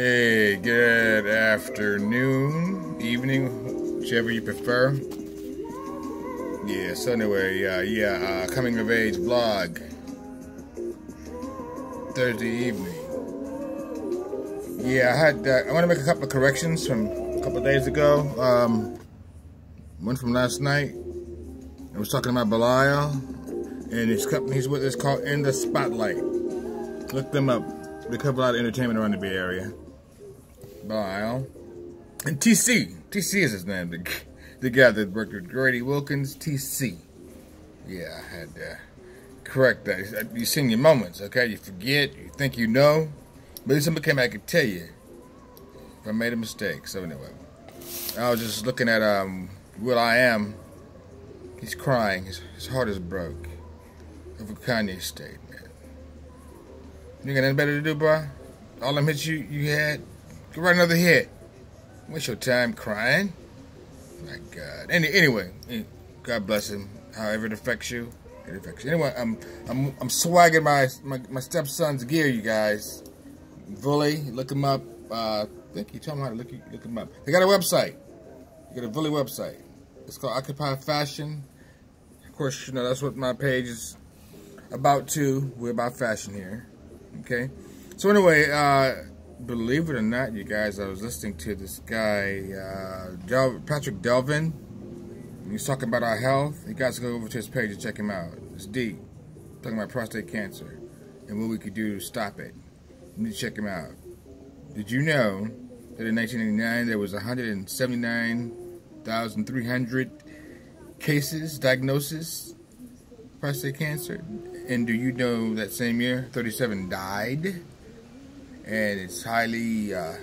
Hey, good afternoon, evening, whichever you prefer. Yeah, so anyway, uh, yeah, uh, coming of age vlog. Thursday evening. Yeah, I had, uh, I want to make a couple of corrections from a couple of days ago. Um, one from last night. I was talking about Belial and his company's with us called In the Spotlight. Look them up. They cover a lot of entertainment around the Bay Area. Belial. And TC. TC is his name. The, the guy that worked with Grady Wilkins. TC. Yeah, I had to correct that. You sing your moments, okay? You forget. You think you know. But if somebody came back and tell you if I made a mistake. So anyway. I was just looking at um, Will I Am. He's crying. His, his heart is broke over Kanye statement. You got nothing better to do, bro? All them hits you, you had? Go write another hit. Waste your time crying. My God. Any, anyway, eh, God bless him. However it affects you, it affects you. Anyway, I'm I'm I'm swagging my my, my stepson's gear, you guys. Vully, look him up. Uh, I think you told him how to look look him up. They got a website. You got a Vully website. It's called Occupy Fashion. Of course, you know that's what my page is about too. We're about fashion here. Okay. So anyway, uh, believe it or not, you guys, I was listening to this guy, uh, Del Patrick Delvin. He's talking about our health. You guys go over to his page and check him out. It's deep. Talking about prostate cancer and what we could do to stop it. You need to check him out. Did you know that in 1989 there was 179,300 cases, diagnosis, prostate cancer? And do you know that same year, 37 died? And it's highly uh,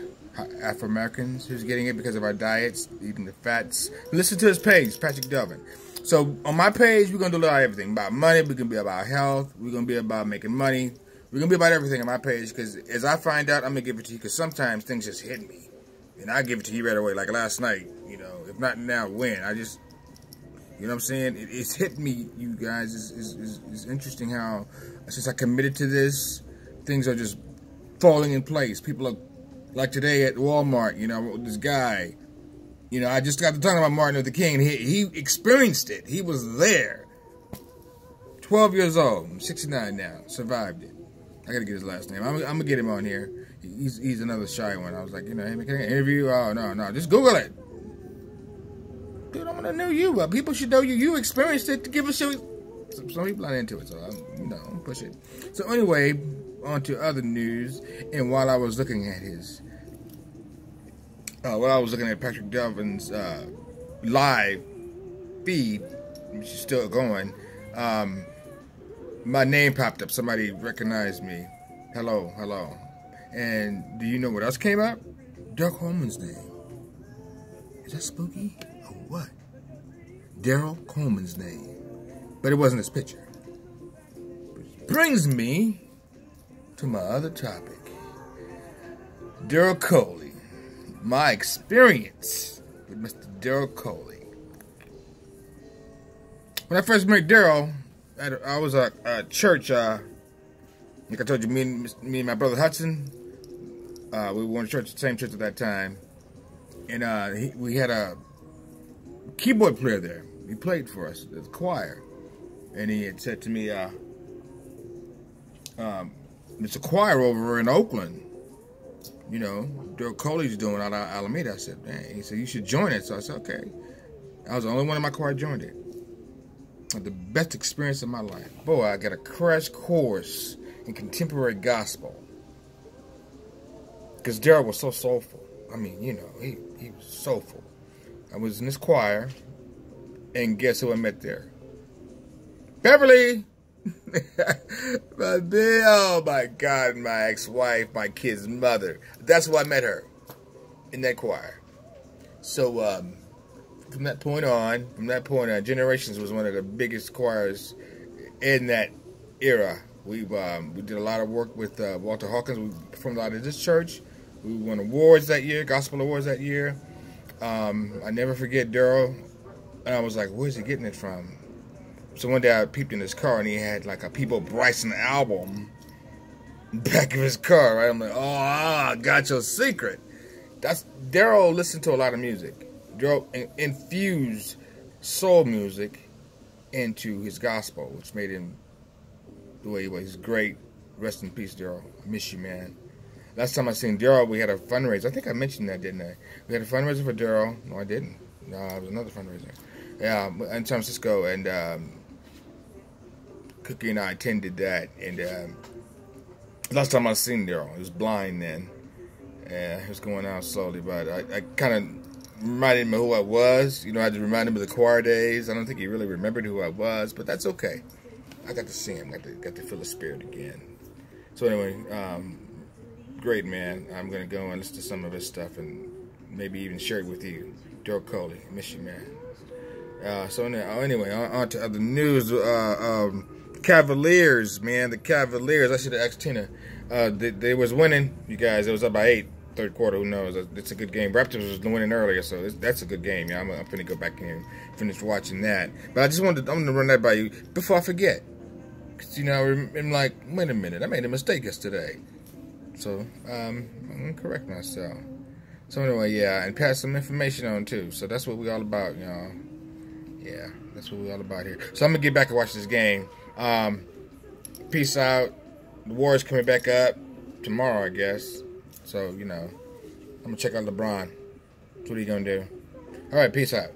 Afro-Americans who's getting it because of our diets, eating the fats. Listen to his page, Patrick Delvin. So on my page, we're going to do a lot of everything. About money, we're to be about health. We're going to be about making money. We're to be about everything on my page because as I find out, I'm to give it to you because sometimes things just hit me. And I give it to you right away, like last night, you know, if not now, when? I just you know what I'm saying? It, it's hit me, you guys. It's, it's, it's, interesting how, since I committed to this, things are just falling in place. People are, like today at Walmart, you know, this guy, you know, I just got to talk about Martin Luther King. He, he experienced it. He was there. 12 years old. I'm 69 now. Survived it. I got to get his last name. I'm, I'm going to get him on here. He's, he's another shy one. I was like, you know, hey, can I interview? Oh, no, no. Just Google it dude, I want to know you. But people should know you. You experienced it to give us some. Some people are into it, so I'm, you know, push it. So anyway, on to other news. And while I was looking at his, uh, while I was looking at Patrick Delvin's uh, live feed, which is still going, um, my name popped up. Somebody recognized me. Hello, hello. And do you know what else came up? Doug Coleman's name. Is that spooky? or what? Daryl Coleman's name. But it wasn't his picture. Brings me to my other topic. Daryl Coley. My experience with Mr. Daryl Coley. When I first met Daryl, I was at a church, uh, like I told you, me and, me and my brother Hudson, uh, we were in church, the same church at that time. And uh, he, we had a keyboard player there. He played for us, the choir. And he had said to me, uh, um, it's a choir over in Oakland. You know, Daryl Coley's doing out of Alameda. I said, dang. He said, you should join it. So I said, okay. I was the only one in my choir joined it. The best experience of my life. Boy, I got a crash course in contemporary gospel. Because Daryl was so soulful. I mean, you know, he, he was soulful. I was in this choir, and guess who I met there? Beverly! my oh my God, my ex-wife, my kid's mother. That's who I met her, in that choir. So, um, from that point on, from that point on, Generations was one of the biggest choirs in that era. We um, we did a lot of work with uh, Walter Hawkins. We performed a lot at this church. We won awards that year, gospel awards that year. Um, I never forget Daryl, and I was like, where's he getting it from? So one day I peeped in his car and he had like a Peabo Bryson album, back of his car, right? I'm like, oh, I got your secret. That's Daryl listened to a lot of music. Daryl infused soul music into his gospel, which made him the way he was. He's great. Rest in peace, Daryl. I miss you, man. Last time I seen Daryl, we had a fundraiser. I think I mentioned that, didn't I? We had a fundraiser for Daryl. No, I didn't. No, it was another fundraiser. Yeah, in San Francisco, and um, Cookie and I attended that. And um, last time I seen Daryl, he was blind then. Yeah, he was going out slowly, but I, I kind of reminded him of who I was. You know, I had to remind him of the choir days. I don't think he really remembered who I was, but that's okay. I got to see him, got to, got to feel the spirit again. So anyway, um, great man. I'm gonna go and listen to some of his stuff and maybe even share it with you. Daryl Coley, miss you, man. Uh, so anyway, on, on, to other news. Uh, um, Cavaliers, man, the Cavaliers. I should have asked Tina. Uh, they, they, was winning, you guys. It was up by eight, third quarter. Who knows? It's a good game. Raptors was winning earlier, so that's a good game. Yeah, I'm, I'm go back and finish watching that. But I just wanted, to, I'm gonna run that by you before I forget. Cause you know, I'm like, wait a minute, I made a mistake yesterday. So um, I'm gonna correct myself. So anyway, yeah, and pass some information on too. So that's what we all about, y'all. Yeah, that's what we all about here. So I'm gonna get back and watch this game. Um, peace out. The Warriors coming back up tomorrow, I guess. So, you know, I'm going to check out LeBron. That's what are you going to do? All right, peace out.